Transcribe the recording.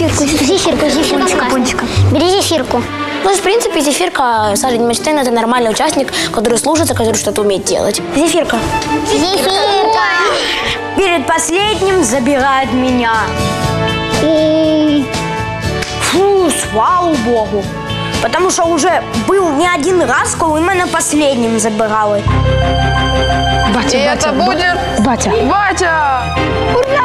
Зефирку, зефирку, зефирку. Пончика. Бери зефирку. Ну, в принципе, Зефирка, Саша Демельштейн, это нормальный участник, который служится, который что-то умеет делать. Зефирка. Зефирка. Перед последним забирает меня. Фу, слава Богу. Потому що вже був не один раз, коли мене последнім забирали. Батя, батя, это будет Батя. Батя! Ура!